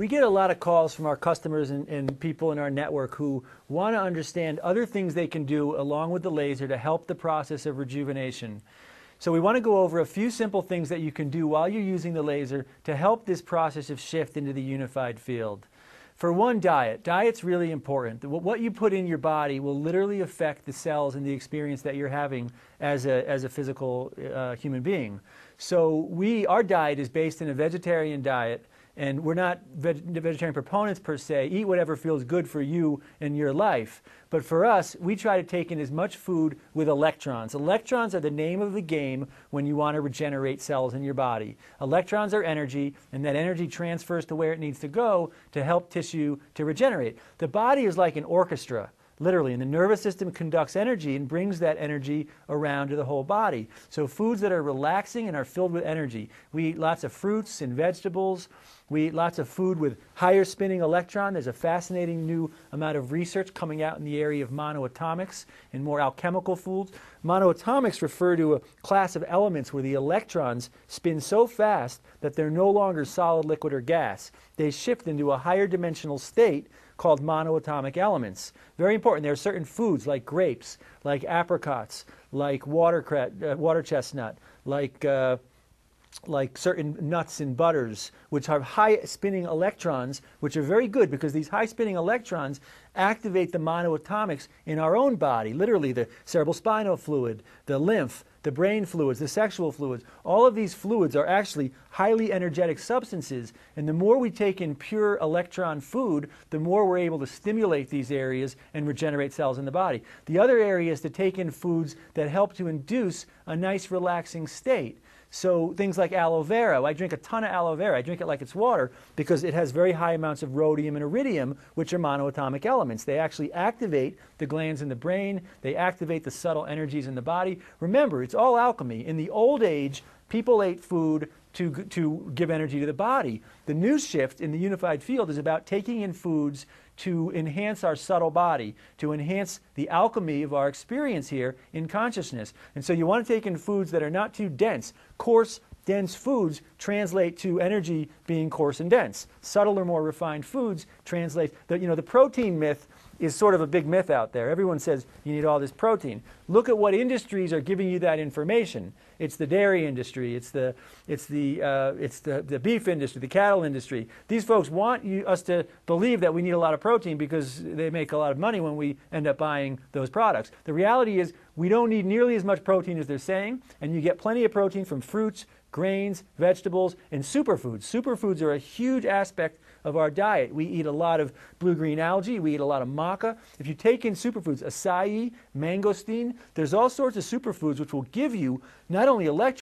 We get a lot of calls from our customers and, and people in our network who want to understand other things they can do along with the laser to help the process of rejuvenation. So we want to go over a few simple things that you can do while you're using the laser to help this process of shift into the unified field. For one, diet. Diet's really important. What you put in your body will literally affect the cells and the experience that you're having as a, as a physical uh, human being. So we, our diet is based in a vegetarian diet and we're not veg vegetarian proponents per se. Eat whatever feels good for you in your life. But for us, we try to take in as much food with electrons. Electrons are the name of the game when you want to regenerate cells in your body. Electrons are energy, and that energy transfers to where it needs to go to help tissue to regenerate. The body is like an orchestra literally. And the nervous system conducts energy and brings that energy around to the whole body. So foods that are relaxing and are filled with energy. We eat lots of fruits and vegetables. We eat lots of food with higher spinning electron. There's a fascinating new amount of research coming out in the area of monoatomics and more alchemical foods. Monoatomics refer to a class of elements where the electrons spin so fast that they're no longer solid, liquid, or gas. They shift into a higher dimensional state called monoatomic elements. Very important. There are certain foods like grapes, like apricots, like water, uh, water chestnut, like uh, like certain nuts and butters, which have high spinning electrons, which are very good because these high spinning electrons activate the monoatomics in our own body, literally the cerebral spinal fluid, the lymph, the brain fluids, the sexual fluids. All of these fluids are actually highly energetic substances, and the more we take in pure electron food, the more we're able to stimulate these areas and regenerate cells in the body. The other area is to take in foods that help to induce a nice relaxing state. So things like aloe vera, I drink a ton of aloe vera. I drink it like it's water because it has very high amounts of rhodium and iridium, which are monoatomic elements. They actually activate the glands in the brain. They activate the subtle energies in the body. Remember, it's all alchemy. In the old age, people ate food to, to give energy to the body. The new shift in the unified field is about taking in foods to enhance our subtle body, to enhance the alchemy of our experience here in consciousness. And so you want to take in foods that are not too dense. Coarse, dense foods translate to energy being coarse and dense. Subtle or more refined foods translate, the, you know, the protein myth is sort of a big myth out there. Everyone says you need all this protein. Look at what industries are giving you that information. It's the dairy industry, it's the, it's the, uh, it's the, the beef industry, the cattle industry. These folks want you, us to believe that we need a lot of protein because they make a lot of money when we end up buying those products. The reality is we don't need nearly as much protein as they're saying, and you get plenty of protein from fruits, grains, vegetables, and superfoods. Superfoods are a huge aspect of our diet. We eat a lot of blue-green algae. We eat a lot of maca. If you take in superfoods, acai, mangosteen, there's all sorts of superfoods which will give you not only electrons,